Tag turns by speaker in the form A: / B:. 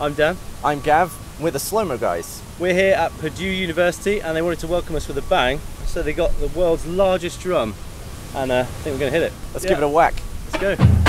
A: I'm Dan.
B: I'm Gav. We're the Slow Mo Guys.
A: We're here at Purdue University and they wanted to welcome us with a bang. So they got the world's largest drum and uh, I think we're going to hit it.
B: Let's
A: Yeah.
B: give it a whack.
A: Let's go.